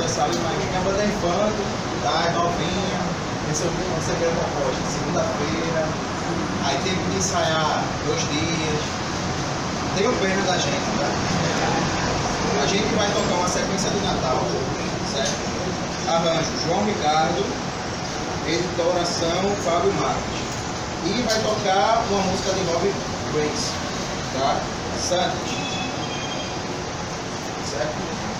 mas minha banda é infante, tá? É novinha, resolvi receber a proposta segunda-feira, aí teve que ensaiar dois dias. Tenho pena da gente, tá? A gente vai tocar uma sequência de Natal, certo? Arranjo João Ricardo, editoração Fábio Marques. E vai tocar uma música de Bob Grace, tá? Santos. Certo?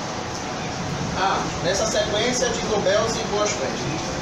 Ah, nessa sequência de Bells e Boas Festas.